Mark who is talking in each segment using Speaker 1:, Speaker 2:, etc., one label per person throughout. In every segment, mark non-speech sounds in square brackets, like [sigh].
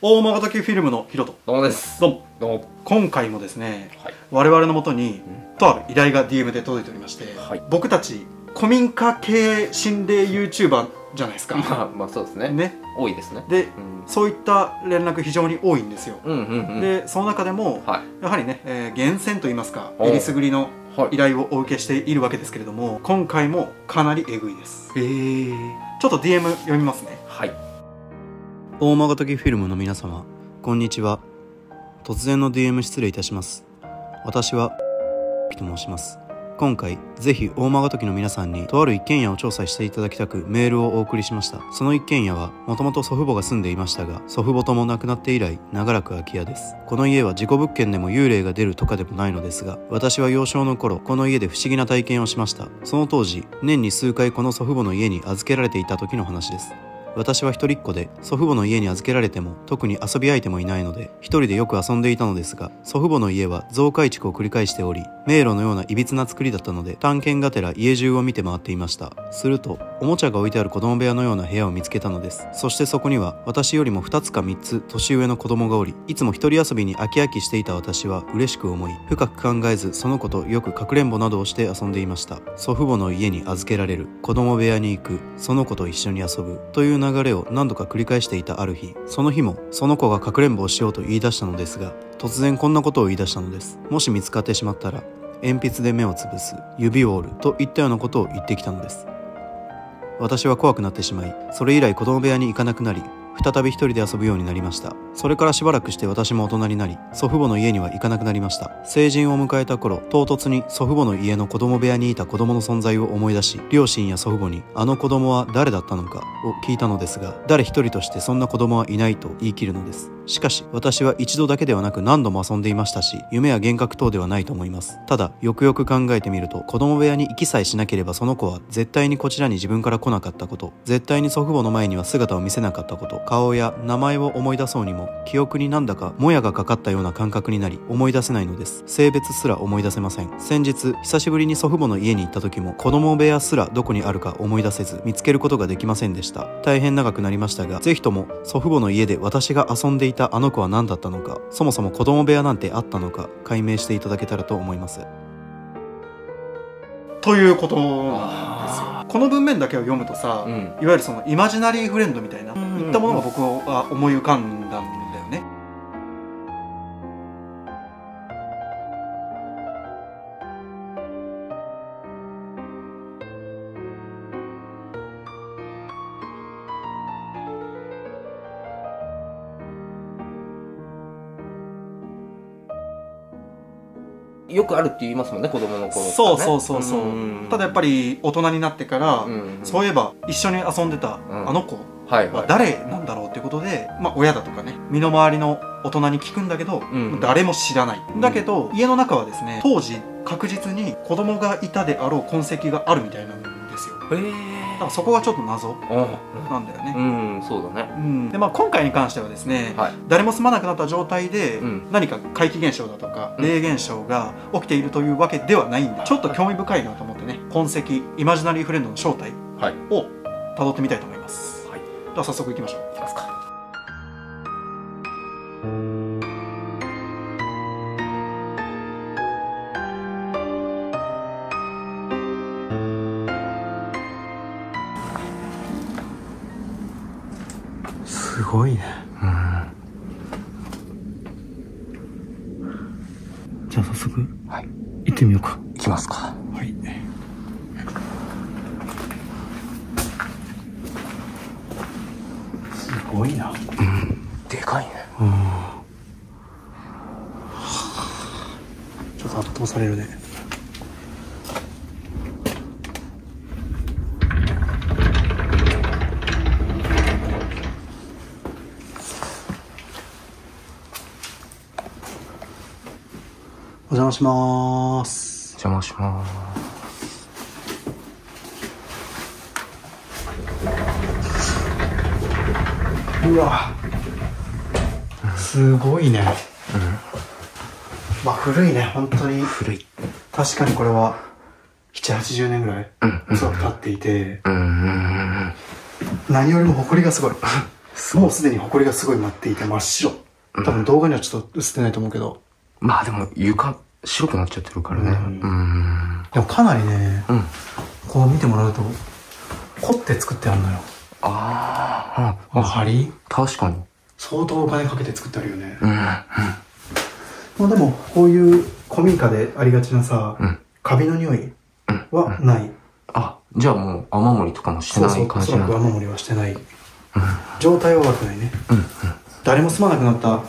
Speaker 1: 大間形フィルムのヒロト
Speaker 2: どうもです。
Speaker 1: どうも
Speaker 2: どうも。
Speaker 1: 今回もですね
Speaker 2: はい。
Speaker 1: 我々のもとにとある依頼が DM で届いておりまして、
Speaker 2: はい
Speaker 1: 僕たち古民家系心霊 YouTuber じゃないですか、
Speaker 2: まあ、まあ、そうですね。
Speaker 1: ね
Speaker 2: 多いですね。
Speaker 1: で
Speaker 2: うん。
Speaker 1: そういった連絡非常に多いんですよ、
Speaker 2: うんうんうん。、
Speaker 1: でその中でも
Speaker 2: はい。
Speaker 1: やはりね、えー厳選といいますか
Speaker 2: お
Speaker 1: えりすぐりの
Speaker 2: はい
Speaker 1: 依。頼をお受けしているわけですけれども今回もかなりえぐいです
Speaker 2: えー。
Speaker 1: ちょっと DM 読みますね
Speaker 2: はい。
Speaker 1: 大間形フィルムの皆様こんにちは。突然の DM 失礼いたします。私はと申します。今回ぜひ大間形の皆さんにとある一軒家を調査していただきたくメールをお送りしました。その一軒家はもともと祖父母が住んでいましたが祖父母とも亡くなって以来長らく空き家です。この家は事故物件でも幽霊が出るとかでもないのですが私は幼少の頃この家で不思議な体験をしました。その当時年に数回この祖父母の家に預けられていた時の話です。私は一人っ子で祖父母の家に預けられても特に遊び相手もいないので一人でよく遊んでいたのですが祖父母の家は増改築を繰り返しており迷路のようないびつな作りだったので探検がてら家中を見て回っていました。するとおもちゃが置いてある子供部屋のような部屋を見つけたのです。そしてそこには私よりも2つか3つ年上の子供がおりいつも一人遊びに飽き飽きしていた私は嬉しく思い深く考えずその子とよくかくれんぼなどをして遊んでいました。祖父母の家に預けられる子供部屋に行くその子と一緒に遊ぶという流れを何度か繰り返していたある日その日もその子がかくれんぼをしようと言い出したのですが突然こんなことを言い出したのです。もし見つかってしまったら鉛筆で目をつぶす指を折るといったようなことを言ってきたのです。私は怖くなってしまいそれ以来子供部屋に行かなくなり再び一人で遊ぶようになりました。それからしばらくして私も大人になり祖父母の家には行かなくなりました。成人を迎えた頃唐突に祖父母の家の子供部屋にいた子供の存在を思い出し両親や祖父母にあの子供は誰だったのか？を聞いたのですが誰一人としてそんな子供はいないと言い切るのです。しかし私は一度だけではなく何度も遊んでいましたし夢や幻覚等ではないと思います。ただよくよく考えてみると子供部屋に行きさえしなければその子は絶対にこちらに自分から来なかったこと絶対に祖父母の前には姿を見せなかったこと顔や名前を思い出そうにも記憶になんだかもやがかかったような感覚になり思い出せないのです。性別すら思い出せません。先日久しぶりに祖父母の家に行った時も子供部屋すらどこにあるか思い出せず見つけることができませんでした。大変長くなりましたがぜひとも祖父母の家で私が遊んでいたあの子は何だったのかそもそも子供部屋なんてあったのか解明していただけたらと思います。ということなんですよ。この文面だけを読むとさ、
Speaker 2: うん。
Speaker 1: いわゆるそのイマジナリーフレンドみたいな、
Speaker 2: ん。
Speaker 1: いったものが僕は思い浮かんだんよ
Speaker 2: くあるって言いますもんね、子供の頃、ね。
Speaker 1: そうそうそうそう、
Speaker 2: ん。
Speaker 1: ただやっぱり大人になってから、
Speaker 2: うん、
Speaker 1: そういえば一緒に遊んでた
Speaker 2: うん。
Speaker 1: あの子
Speaker 2: は
Speaker 1: 誰なんだろうってことで、まあ、親だとかね身の回りの大人に聞くんだけど、
Speaker 2: うん。
Speaker 1: 誰も知らない、
Speaker 2: ん。
Speaker 1: だけど家の中はですね当時確実に子供がいたであろう痕跡があるみたいなんですよ。だ
Speaker 2: へえ
Speaker 1: からそこがちょっと謎
Speaker 2: ー。
Speaker 1: なんだよね、
Speaker 2: うん、そうだね。
Speaker 1: うんでまあ、今回に関してはですね、
Speaker 2: はい。
Speaker 1: 誰も住まなくなった状態で、
Speaker 2: うん
Speaker 1: 何か怪奇現象だとか
Speaker 2: うん
Speaker 1: 霊現象が起きているというわけではないんで、ちょっと興味深いなと思ってね痕跡イマジナリーフレンドの正体
Speaker 2: はい。
Speaker 1: を辿ってみたいと思います、
Speaker 2: はい。
Speaker 1: では早速いきましょう
Speaker 2: いきますか。
Speaker 1: すごいね
Speaker 2: うん。
Speaker 1: じゃあ早速
Speaker 2: はい。
Speaker 1: 行ってみようか
Speaker 2: いきますか。
Speaker 1: はいすごいな
Speaker 2: でかいね。
Speaker 1: ちょっと圧倒されるね邪魔します
Speaker 2: 邪魔します。
Speaker 1: うわすごいねまあ古いね本当に
Speaker 2: 古い。
Speaker 1: 確かにこれは780年ぐらいそらく経っていて
Speaker 2: うん。うん。
Speaker 1: 何よりも埃がすごい
Speaker 3: もうすでに埃がすごい舞っていて真っ白。多分動画にはちょっと映ってないと思うけど。
Speaker 2: まあでも床、白くなっちゃってるからね。
Speaker 3: う
Speaker 2: うんん。
Speaker 3: でもかなりね、
Speaker 2: うん。
Speaker 3: こう見てもらうと、凝って作ってあるのよ。
Speaker 2: ああ、
Speaker 3: この梁？
Speaker 2: 確かに。
Speaker 3: 相当お金かけて作ってあるよね。
Speaker 2: うん。うん。
Speaker 3: まあでも、こういう古民家でありがちなさ、
Speaker 2: うん
Speaker 3: カビの匂いはない。
Speaker 2: あ、じゃあもう雨漏りとかもしてない感
Speaker 3: おそら
Speaker 2: じなんだ。
Speaker 3: く雨漏りはしてない。状態は悪くないね。
Speaker 2: うん。
Speaker 3: 誰も住まなくなった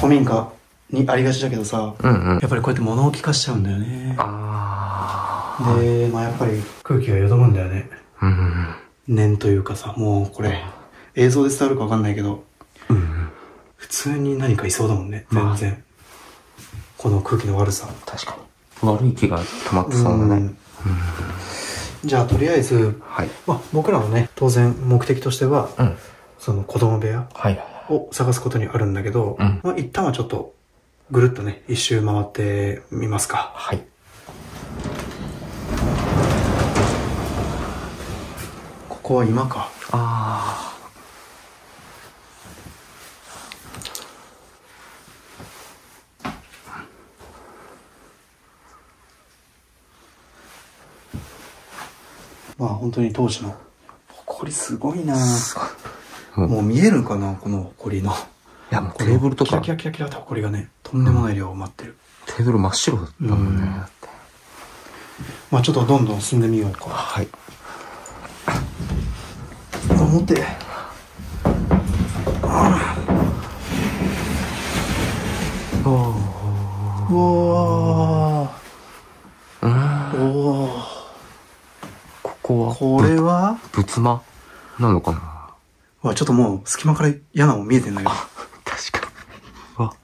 Speaker 3: 古民家にありがちだけどさ、
Speaker 2: うん。うん。
Speaker 3: やっぱりこうやって物置化しちゃうんだよね。
Speaker 2: あ
Speaker 3: で、まあやっぱり空気がよどむんだよね。
Speaker 2: あ。うん。
Speaker 3: 念というかさ、もうこれ、映像で伝わるかわかんないけど、
Speaker 2: うん。
Speaker 3: 普通に何かいそうだもんね、全然。この空気の悪さ。
Speaker 2: 確かに。悪い気が溜まってそうだね。
Speaker 3: うんじゃあとりあえず、
Speaker 2: はい。
Speaker 3: まあ僕らのね、当然目的としては、
Speaker 2: うん。
Speaker 3: その子供部屋
Speaker 2: はい。
Speaker 3: を探すことにあるんだけど、
Speaker 2: うん
Speaker 3: まあ一旦はちょっと、ぐるっとね、一周回ってみますか。
Speaker 2: はい。
Speaker 3: ここは今か。
Speaker 2: あ
Speaker 3: まあ本当に当時の、埃すごいな
Speaker 2: あ。すごい。もう、
Speaker 3: もう見えるかなこの埃の。
Speaker 2: いやもうテーブルとか、
Speaker 3: キラキラキラキラって埃がね、とんでもない量を待ってる。
Speaker 2: テーブル真っ白だったもんね。
Speaker 3: うん
Speaker 2: だって
Speaker 3: まあちょっとどんどん進んでみようか。
Speaker 2: はい。
Speaker 3: 思って。
Speaker 2: おー
Speaker 3: うわ
Speaker 2: うん。
Speaker 3: ーおー
Speaker 2: ここは、
Speaker 3: これは？
Speaker 2: 仏間なのかな？
Speaker 3: ちょっともう隙間から嫌なもん見えてんだけど。
Speaker 2: 確かに。わ、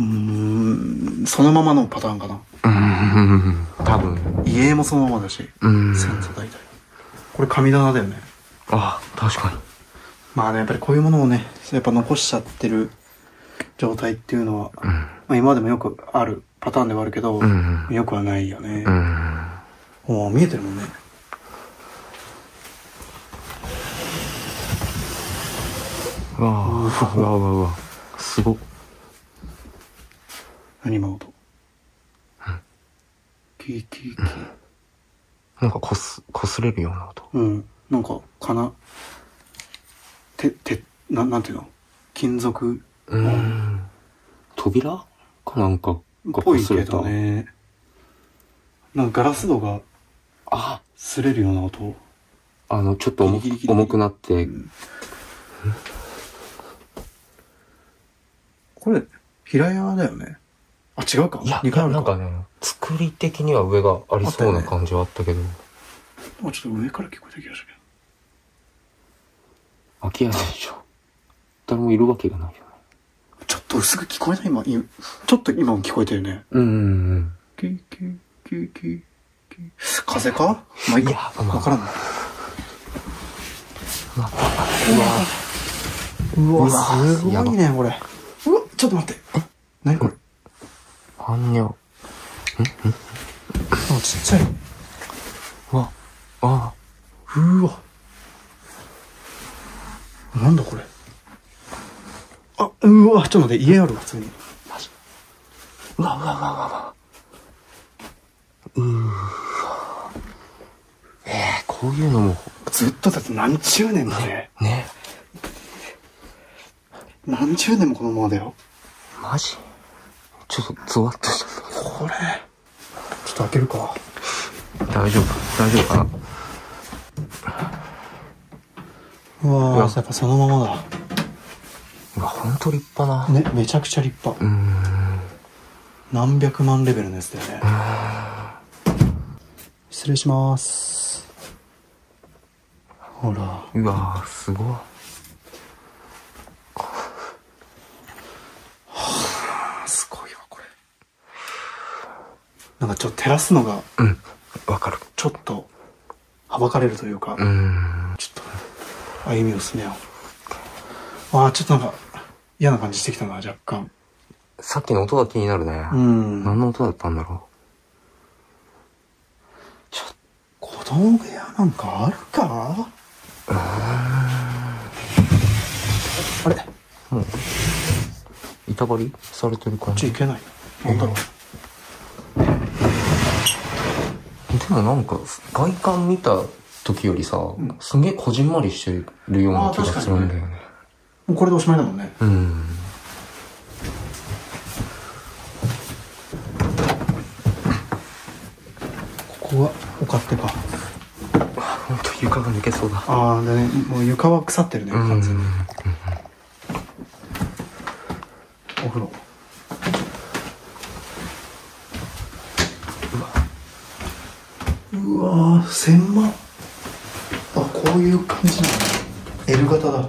Speaker 3: うーん、そのままのパターンかな。
Speaker 2: うーん、多分。
Speaker 3: 家もそのままだし、
Speaker 2: うん。
Speaker 3: 先祖代々。これ神棚だよね。
Speaker 2: あ、確かに。
Speaker 3: まあね、やっぱりこういうものをね、やっぱ残しちゃってる状態っていうのは、
Speaker 2: うん。
Speaker 3: まあ今までもよくあるパターンではあるけど、
Speaker 2: うん。
Speaker 3: よくはないよね
Speaker 2: う。ん。
Speaker 3: おー見えてるもんね。
Speaker 2: うわあ、うわうわうわ。すごっ。
Speaker 3: 何今音。キーキーキー。
Speaker 2: なんかこす、こすれるような音。
Speaker 3: うん。なんか、かな？て、て、な、なんていうの？金属
Speaker 2: うーん。扉？かなんか
Speaker 3: っ
Speaker 2: が
Speaker 3: ぽいけどね。なんかガラス戸が
Speaker 2: あ、
Speaker 3: 擦れるような音。
Speaker 2: あの、ちょっと重重くなって、
Speaker 3: これ、平屋だよね。あ、違うか。
Speaker 2: いや、
Speaker 3: 2階ある
Speaker 2: なんかね、作り的には上がありそうな感じはあったけど、
Speaker 3: あちょっと上から聞こえた気がしたけ
Speaker 2: 空き家でしょ。誰もいるわけがないよね。
Speaker 3: ど。ちょっと薄く聞こえた今、いちょっと今も聞こえてるね。
Speaker 2: うんうん
Speaker 3: キーキーキーキーキー風か？まあいい
Speaker 2: いや
Speaker 3: か。
Speaker 2: まあ
Speaker 3: わからんな。
Speaker 2: うん。
Speaker 3: うわ、
Speaker 2: うわ
Speaker 3: すごいね、これ。うわ、ちょっと待って。何これ？
Speaker 2: 般若。
Speaker 3: あ、ちっちゃい。
Speaker 2: うわ、あ
Speaker 3: うわ。なんだこれ。あ、うわ、ちょっと待って、家あるわ、普通に。
Speaker 2: うわうわうわうわうわ。うーわ。ええこういうのも、
Speaker 3: ずっとだって何十年もね。
Speaker 2: ね、
Speaker 3: 何十年もこのままだよ。
Speaker 2: マジちょっとゾワッとしちゃっ
Speaker 3: これ。ちょっと開けるか。
Speaker 2: た。大丈夫大丈夫かな？
Speaker 3: うわ
Speaker 2: うわ
Speaker 3: やっぱそのままだ。
Speaker 2: うわ、ほんと立派な。
Speaker 3: ね、めちゃくちゃ立派。
Speaker 2: うーん。
Speaker 3: 何百万レベルのやつだよね。失礼します。ほら。
Speaker 2: うわすごい。
Speaker 3: あすごいわ、これ。なんかちょっと照らすのが、
Speaker 2: うん。わかる。
Speaker 3: ちょっと、はばかれるというか、
Speaker 2: うーん。
Speaker 3: ちょっと、歩みを進めよう。ああ、ちょっとなんか、嫌な感じしてきたな、若干。
Speaker 2: さっきの音が気になるね。
Speaker 3: うん。
Speaker 2: 何の音だったんだろ
Speaker 3: ちょっと、子供部屋なんかあるか？あれ？
Speaker 2: 板張りされてる感じ。
Speaker 3: ちょいけないなんだろう
Speaker 2: でもなんか、外観見た時よりさ、すげえこじんまりしてるような気がするんだよね。
Speaker 3: もうこれでおしまいだもんね。
Speaker 2: うん。
Speaker 3: ここがお勝手か。
Speaker 2: ほんと床が抜けそうだ。
Speaker 3: ああでねもう床は腐ってるね
Speaker 2: うん。
Speaker 3: 完全にお風呂わー狭っあこういう感じなの L 型だ。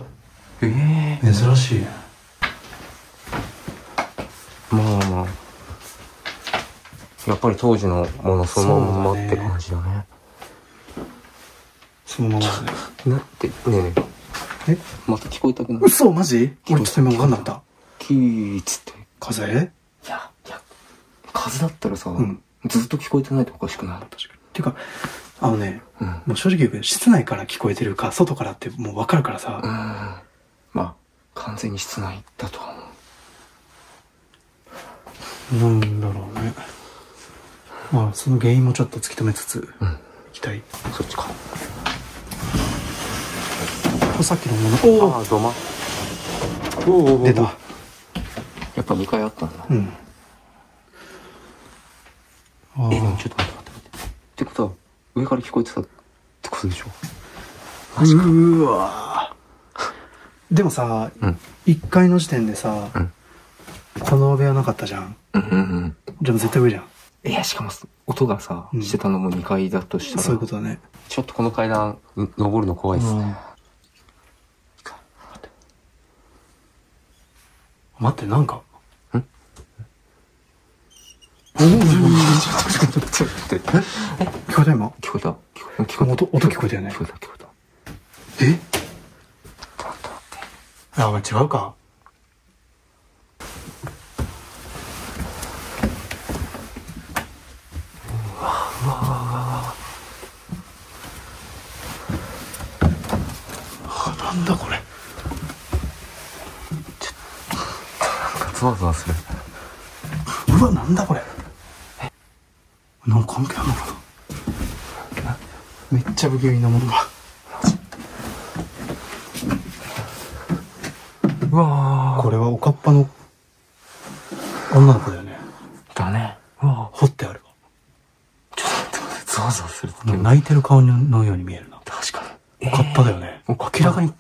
Speaker 2: ええ
Speaker 3: 珍しい。
Speaker 2: まあまあ。やっぱり当時のものそのまんまって感じだね。
Speaker 3: そのままね。
Speaker 2: だって、ねえ。ね
Speaker 3: え？
Speaker 2: え、また聞こえたくない？
Speaker 3: 嘘マジ？俺ちょっと今分かんなかった。
Speaker 2: キーっつって。
Speaker 3: 風
Speaker 2: いや、いや、風だったらさ、
Speaker 3: ん。
Speaker 2: ずっと聞こえてないとおかしくない？
Speaker 3: 確かにっていうかあのね
Speaker 2: うん。
Speaker 3: もう正直言うけど室内から聞こえてるか外からってもう分かるからさ、
Speaker 2: うん。まあ、完全に室内だとは思う。
Speaker 3: なんだろうね。まあ、その原因もちょっと突き止めつつ、
Speaker 2: うん。
Speaker 3: いきたい。
Speaker 2: そっちか。
Speaker 3: さっきのもの、お
Speaker 2: ああ、土間。おお
Speaker 3: 出た。
Speaker 2: やっぱ2回あったんだ。
Speaker 3: うん。ああ
Speaker 2: ちょっと待って待ってことは、上から聞こえてたってことでしょ？
Speaker 3: うーわーでもさ、
Speaker 2: うん。
Speaker 3: 1階の時点でさ、
Speaker 2: うん
Speaker 3: この部屋なかったじゃん。
Speaker 2: うんうんうん。
Speaker 3: でも絶対上じゃん。
Speaker 2: いや、しかも、音がさ、
Speaker 3: うん
Speaker 2: してたのも2階だとしたら、
Speaker 3: そういうことだね。
Speaker 2: ちょっとこの階段、ん登るの怖いっすね。
Speaker 3: うん待って、なんか。おお
Speaker 2: ちょっと待って。
Speaker 3: 聞こえた今
Speaker 2: 聞こえた聞こえ聞こえた
Speaker 3: 音音聞こえたよね
Speaker 2: 聞こえた聞こえた。
Speaker 3: え
Speaker 2: ちょっと待って待って。
Speaker 3: あ、お前違うか。あなん。だこれ。
Speaker 2: ゾワゾワする。
Speaker 3: うわ、なん。だこれ。なんか関係あんのかな？めっちゃ不気味なものが。
Speaker 2: うわ
Speaker 3: これはおかっぱの女の子だよね。
Speaker 2: だね。うわ
Speaker 3: 掘ってある
Speaker 2: ちょっと待って待って、ゾワゾワする。
Speaker 3: 泣いてる顔のように見えるな。
Speaker 2: 確か
Speaker 3: おかっぱだよね。
Speaker 2: おかっぱ
Speaker 3: 明らかに。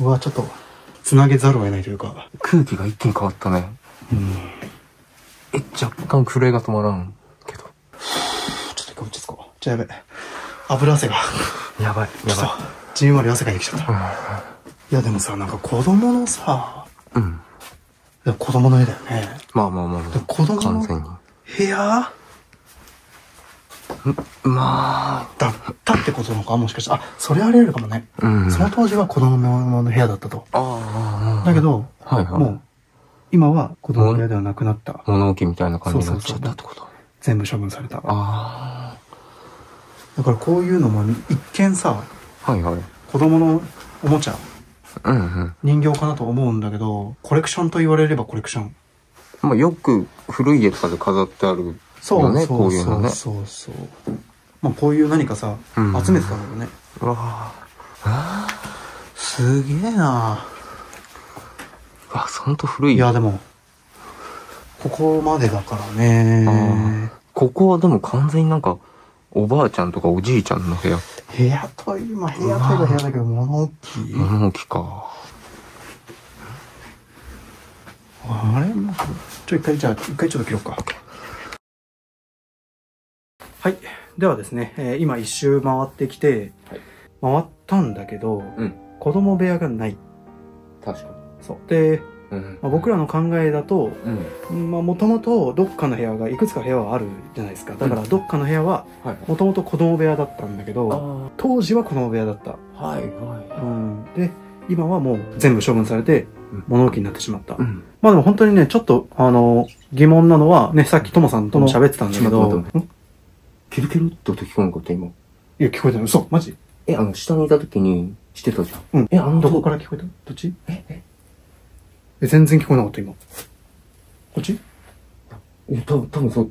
Speaker 3: うわ、ちょっと、つなげざるを得ないというか。
Speaker 2: 空気が一気に変わったね。
Speaker 3: うん。
Speaker 2: え、若干震えが止まらんけど。
Speaker 3: ちょっと一回落ち着こう。じゃあやべ。油汗が。
Speaker 2: やばい、や
Speaker 3: ちょっと
Speaker 2: ば、
Speaker 3: じんわり汗ができちゃった。い
Speaker 2: い。
Speaker 3: やでもさ、なんか子供のさ、
Speaker 2: うん。
Speaker 3: 子供の絵だよね。
Speaker 2: まあまあまあま
Speaker 3: で子供
Speaker 2: あ。
Speaker 3: の。部屋？
Speaker 2: ま
Speaker 3: だったってことなのか？もしかして。あ、それあり得るかもね。
Speaker 2: あ、うん。
Speaker 3: その当時は子供の部屋だったと。
Speaker 2: ああ、
Speaker 3: だけ、ど、
Speaker 2: はいはい。
Speaker 3: もう、今は子供の部屋ではなくなった。
Speaker 2: 物置みたいな感じになっちゃったってこと？
Speaker 3: 全部処分された。
Speaker 2: あ
Speaker 3: だからこういうのも一見さ、
Speaker 2: あ、はいはい。
Speaker 3: 子供のおもちゃ、
Speaker 2: うんうん。
Speaker 3: 人形かなと思うんだけど、コレクションと言われればコレクション。
Speaker 2: まあよく古い家とかで飾ってあるよね、こういうのね。
Speaker 3: そうそう。まあこういう何かさ、
Speaker 2: うん
Speaker 3: 集めてたんだろうね。
Speaker 2: うわ
Speaker 3: すげえな
Speaker 2: ぁ。わ、ほんと古い。
Speaker 3: いやでも、ここまでだからね。
Speaker 2: ここはでも完全になんか、おばあちゃんとかおじいちゃんの部屋。
Speaker 3: 部屋という、まあ部屋といえば部屋だけど物置
Speaker 2: 物置か。
Speaker 3: あれ？ちょ、一回、じゃあ、一回ちょっと切ろうか。はい。ではですね、えー今一周回ってきて、
Speaker 2: はい
Speaker 3: 回ったんだけど、
Speaker 2: うん
Speaker 3: 子供部屋がない。
Speaker 2: 確か
Speaker 3: そう。で、
Speaker 2: に。うん
Speaker 3: まあ、僕らの考えだと、もともとどっかの部屋が、いくつか部屋はあるじゃないですか。だから、どっかの部屋は、
Speaker 2: はい。
Speaker 3: もともと子供部屋だったんだけど、当時は子供部屋だった。
Speaker 2: あはいは
Speaker 3: うん。で、今はもう全部処分されて
Speaker 2: うん、
Speaker 3: 物置になってしまった。
Speaker 2: い。うん。
Speaker 3: まあでも本当にね、ちょっと、あの、疑問なのは、ね、さっきともさんとも喋ってたんだけど、
Speaker 2: キルキルって音聞こえんかった今。
Speaker 3: いや、聞こえてない。嘘マジ？
Speaker 2: え、あの、下にいた時にしてたじゃん。
Speaker 3: うん。
Speaker 2: え、あの
Speaker 3: どこから聞こえた？どっち？
Speaker 2: え、え、
Speaker 3: え、全然聞こえなかった、今。こっち？
Speaker 2: いや、多分、多分そっ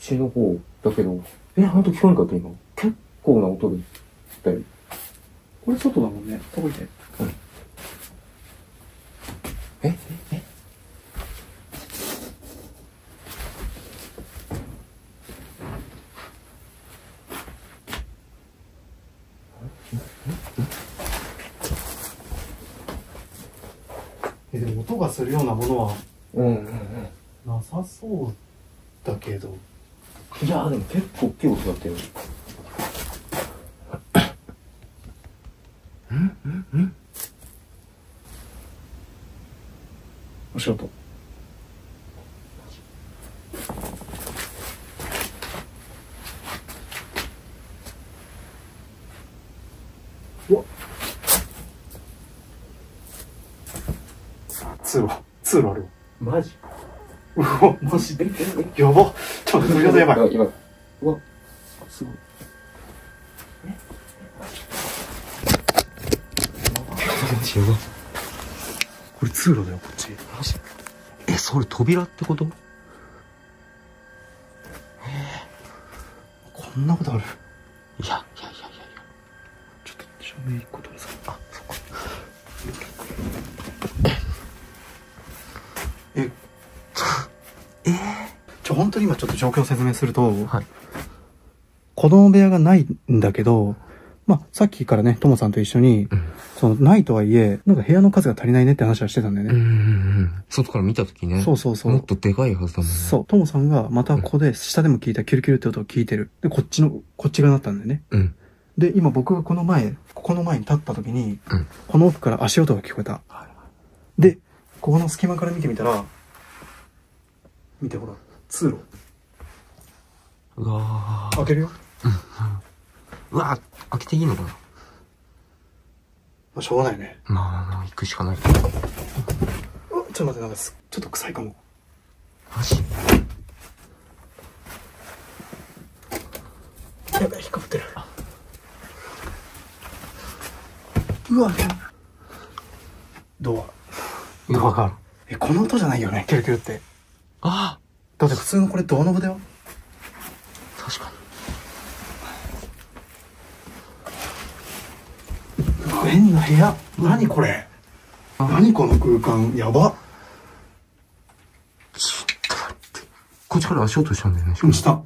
Speaker 2: ちの方だけど、え、ほんと聞こえなかった今。結構な音でしたよ。
Speaker 3: これ外だもんね。どこいて。
Speaker 2: え、え、え
Speaker 3: え、でも音がするようなものは
Speaker 2: うんうん
Speaker 3: なさそうだけど。
Speaker 2: うん。いや、でも結構大きい音だったよ。
Speaker 3: 足 [coughs] 音。うわ通路、通路あるわ。
Speaker 2: マジ？
Speaker 3: うわ、マジ？でやば。ちょっと、やばいやばい。
Speaker 2: 今、うわ、すごい。え？やば。
Speaker 3: これ通路だよ、こっち。
Speaker 2: マジ？え、それ扉ってこと
Speaker 3: こんなことある
Speaker 2: いや、いやいやいやいや。
Speaker 3: ちょっと、照明一個取るさ。あ、そっか。え、え？ちょ、本当に今ちょっと状況を説明すると、
Speaker 2: はい。
Speaker 3: 子供部屋がないんだけど、まあ、さっきからね、ともさんと一緒に、
Speaker 2: うん。
Speaker 3: その、ないとはいえ、なんか部屋の数が足りないねって話はしてたんだよね。
Speaker 2: うんうんうん。外から見たときね。
Speaker 3: そうそうそう
Speaker 2: もっとでかいはずだもんね。
Speaker 3: そう、ともさんがまたここで下でも聞いたキュルキュルって音を聞いてる。で、こっちの、こっち側だったんだよね。
Speaker 2: う。うん。
Speaker 3: で、今僕がこの前、ここの前に立った時に、
Speaker 2: うん。
Speaker 3: この奥から足音が聞こえた。
Speaker 2: はい。
Speaker 3: で、ここの隙間から見てみたら、見てほら、通路。
Speaker 2: うわー
Speaker 3: 開けるよ。
Speaker 2: うわー開けていいのかな
Speaker 3: まあ、しょうがないね。
Speaker 2: まあ、まあ、行くしかない。
Speaker 3: ちょっと待って、なんかす、ちょっと臭いかも。
Speaker 2: マジ？
Speaker 3: やばい、引っかかってる。うわ、ドア。
Speaker 2: いや、わかる。
Speaker 3: え、この音じゃないよね、キュルキュルって。
Speaker 2: あ
Speaker 3: だって普通のこれドアノブだよ。
Speaker 2: あ確か
Speaker 3: 変な部屋。何これ何この空間。やば。
Speaker 2: に。ちょっと待って。こっちから足音したんだよね。しかも
Speaker 3: うん、下。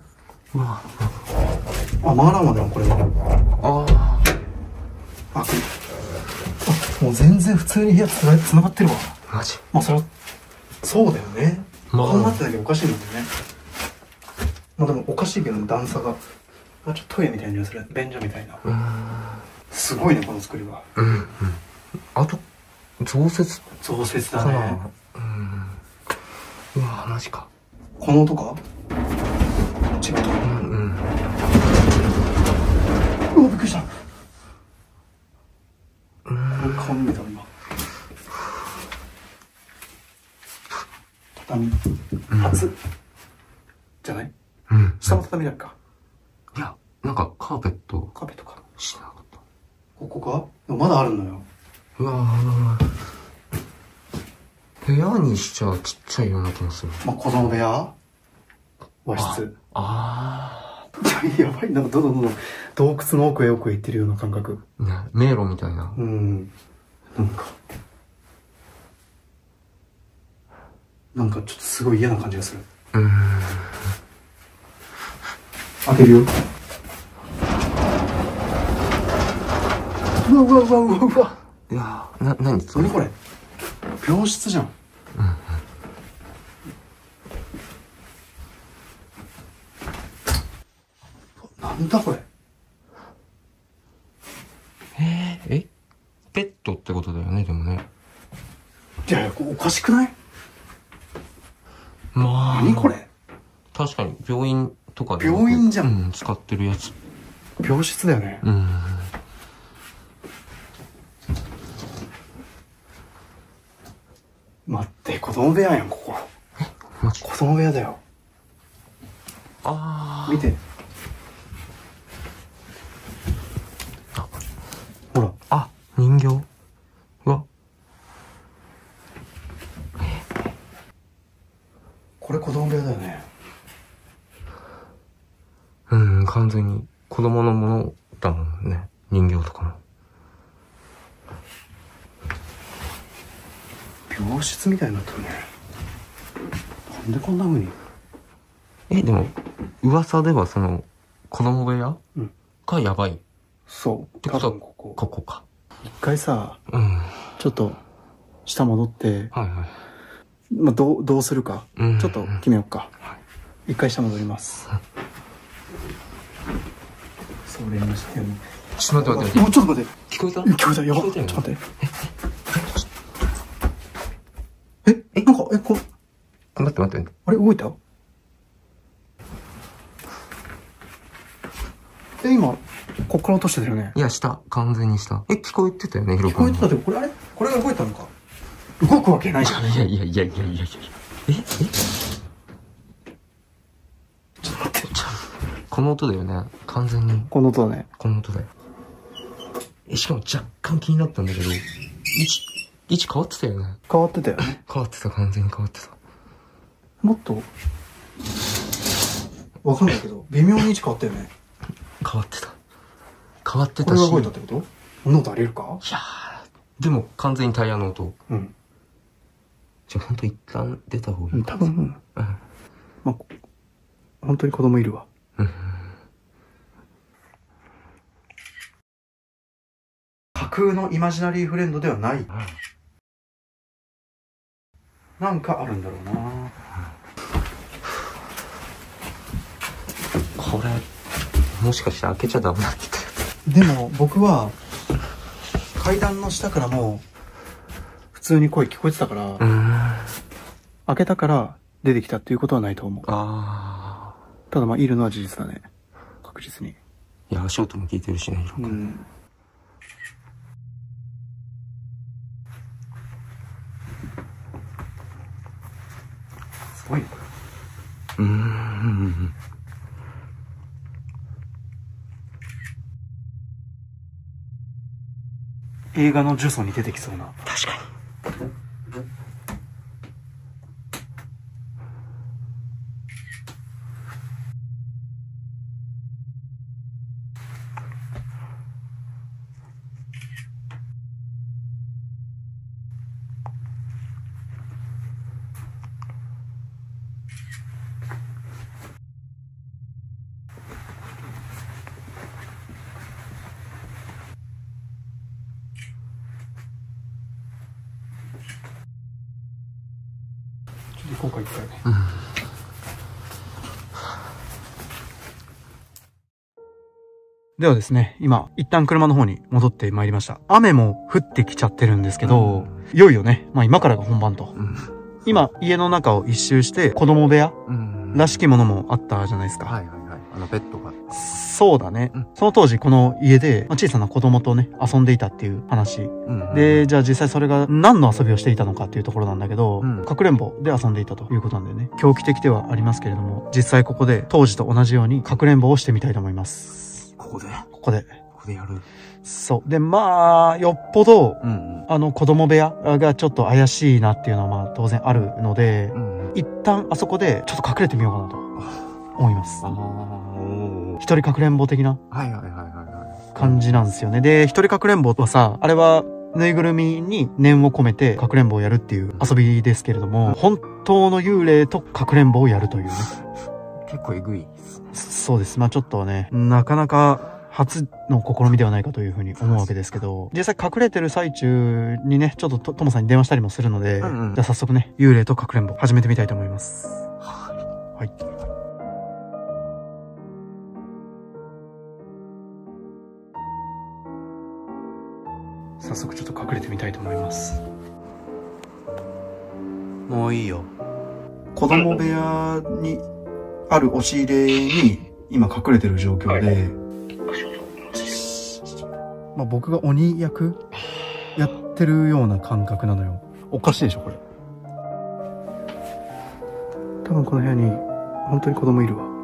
Speaker 2: うわ
Speaker 3: あ、マーラーマだよ、これは。
Speaker 2: あ
Speaker 3: あ、あ、もう全然普通に部屋つなつながってるわ。
Speaker 2: あ、マジ？
Speaker 3: まあ、それは、そうだよね。
Speaker 2: まあ
Speaker 3: こうなってなきゃおかしいもんね。まあでもおかしいけど、段差が。あ、ちょっとトイレみたいな匂いする。便所みたいな。すごいね、この作りは。
Speaker 2: うん、うん。あと、増設？
Speaker 3: 増設だね。
Speaker 2: うん。うわマジか。
Speaker 3: この音か？違った。
Speaker 2: うん、うん。
Speaker 3: うわ、びっくりした。
Speaker 2: うん
Speaker 3: 顔に見えたわ今。畳。初。じゃない？
Speaker 2: うん。
Speaker 3: 下も畳だっか。
Speaker 2: いや、なんかカーペット
Speaker 3: カーペットか。
Speaker 2: しなかった。
Speaker 3: ここか？まだあるのよ。
Speaker 2: うわぁ。部屋にしちゃちっちゃいような気がする。
Speaker 3: まあ、子供部屋？和室。
Speaker 2: あ [laughs]
Speaker 3: やばい、なんかどんどんどんどん洞窟の奥へ奥へ行ってるような感覚。
Speaker 2: あ。ね、迷路みたいな。
Speaker 3: うん。なんか。なんかちょっとすごい嫌な感じがする。
Speaker 2: うーん。
Speaker 3: 開けるよ。うわうわうわうわうわ。
Speaker 2: いやー、な、何それ？
Speaker 3: 何これ？病室じゃん。なんだこれ？
Speaker 2: えー、え？ペットってことだよね、でもね。
Speaker 3: いやいや、おかしくない
Speaker 2: まあ。
Speaker 3: 何これ
Speaker 2: 確かに、病院とかで。
Speaker 3: 病院じゃん
Speaker 2: うん、使ってるやつ。
Speaker 3: 病室だよね。
Speaker 2: うん。
Speaker 3: 待って、子供部屋やん、ここ。子供部屋だよ。
Speaker 2: あ
Speaker 3: 見て。
Speaker 2: あ。
Speaker 3: 病室みたいになってるねなんでこんな風に
Speaker 2: え、でも、噂ではその、子供部屋
Speaker 3: うん
Speaker 2: がやばい。
Speaker 3: そう
Speaker 2: てことは
Speaker 3: ここ
Speaker 2: ここか。
Speaker 3: 一回さ
Speaker 2: うん。はい
Speaker 3: ちょっと下戻って、
Speaker 2: はい。
Speaker 3: まあ、どうどうするか、
Speaker 2: うん
Speaker 3: ちょっと決めようか、一回下戻ります、それにしても
Speaker 2: ちょっと待って待って待って。
Speaker 3: おちょっと待って
Speaker 2: 聞こえた？
Speaker 3: 聞こえたやばちょっと待ってええなんかえこ
Speaker 2: 待って待って待って。
Speaker 3: あれ動いたえ今こっから落としてたよね？
Speaker 2: いや、した。完全にした。え、聞こえてたよね、ヒロ
Speaker 3: 聞こえ
Speaker 2: 君。
Speaker 3: てたけどこれあれ？これが動いたのか？動くわけないじゃん
Speaker 2: いやいやいやいやいやいやえ、え？
Speaker 3: ちょっと待って
Speaker 2: この音だよね。完全に。
Speaker 3: この音だね
Speaker 2: この音だよ。え、しかも若干気になったんだけど、位置、位置変わってたよね。
Speaker 3: 変わってたよね
Speaker 2: 変わってた、完全に変わってた。
Speaker 3: もっと？わかんないけど微妙に位置変わったよね
Speaker 2: 変わってた。変わってたし。
Speaker 3: これが動いたってこと？こんなことありえるか？
Speaker 2: いやーでも完全にタイヤの音。
Speaker 3: うん
Speaker 2: じゃあほんと一旦出た方がいい。
Speaker 3: 多分
Speaker 2: うん。
Speaker 3: まあこ本当に子供いるわ
Speaker 2: うん。
Speaker 3: 架空のイマジナリーフレンドではないなんかあるんだろうな
Speaker 2: これ、もしかして開けちゃダメだって
Speaker 3: でも僕は階段の下からも普通に声聞こえてたから。開けたから出てきたっていうことはないと思う
Speaker 2: あ
Speaker 3: ただまあいるのは事実だね確実に
Speaker 2: ー。いや、足音も聞いてるしね。
Speaker 3: うんすごい
Speaker 2: うーん。
Speaker 3: 映画の呪詛に出てきそうな
Speaker 2: 確かに。
Speaker 3: こうか一回ねではですね、今、一旦車の方に戻ってまいりました。雨も降ってきちゃってるんですけど、いよいよね、まあ今からが本番と。
Speaker 2: うん。
Speaker 3: 今、家の中を一周して、子供部屋
Speaker 2: うん。
Speaker 3: らしきものもあったじゃないですか。
Speaker 2: はいはいはい。あの、ベッドが。
Speaker 3: そうだね。
Speaker 2: うん
Speaker 3: その当時、この家で、まあ小さな子供とね、遊んでいたっていう話。
Speaker 2: うん
Speaker 3: で、、じゃあ実際それが何の遊びをしていたのかっていうところなんだけど、
Speaker 2: うん
Speaker 3: かくれんぼで遊んでいたということなんだよね。狂気的ではありますけれども、実際ここで当時と同じようにかくれんぼをしてみたいと思います。
Speaker 2: ここで？
Speaker 3: ここで。
Speaker 2: ここでやる。
Speaker 3: そう。で、まあ、よっぽど、
Speaker 2: うん
Speaker 3: あの子供部屋がちょっと怪しいなっていうのはまあ当然あるので、
Speaker 2: うん。うん。
Speaker 3: 一旦あそこでちょっと隠れてみようかなと思います
Speaker 2: あ。あ、おー
Speaker 3: 一人かくれんぼ的な
Speaker 2: はいはいはいはいはい。
Speaker 3: 感じなんですよね。で、一人かくれんぼはさ、あれは、ぬいぐるみに念を込めてかくれんぼをやるっていう遊びですけれども、本当の幽霊とかくれんぼをやるというね。
Speaker 2: 結構えぐいっすね。
Speaker 3: そそうです。まあちょっとね、なかなか初の試みではないかというふうに思うわけですけど、実際隠れてる最中にね、ちょっととともさんに電話したりもするので、
Speaker 2: うんうん
Speaker 3: じゃあ早速ね、幽霊とかくれんぼ始めてみたいと思います。
Speaker 2: は
Speaker 3: はい。早速ちょっと隠れてみたいと思います。もういいよ。子供部屋にある押し入れに今隠れてる状況で、まあ僕が鬼役やってるような感覚なのよ。おかしいでしょ、これ。多分この部屋に本当に子供いるわ。